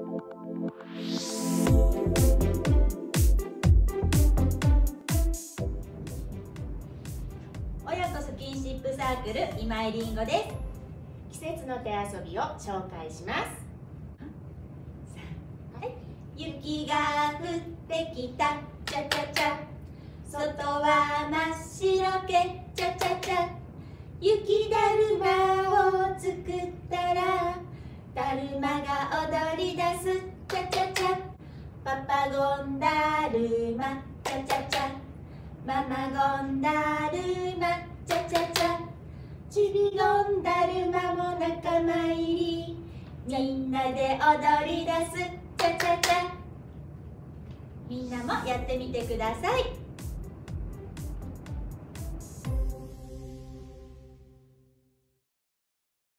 親子スキンシップサークル今井りんごです。季節の手遊びを紹介します。雪が降ってきた。チャチャチャ。外は真っ白け。チャチャチャ。雪だるまを作ったらだるまが踊り出すチャチャチャパパゴンだるまチャチャチャ。ママゴンダルマチャチャチャ。ちびゴンダルマも仲間入り。みんなで踊り出すチャチャチャ。みんなもやってみてください。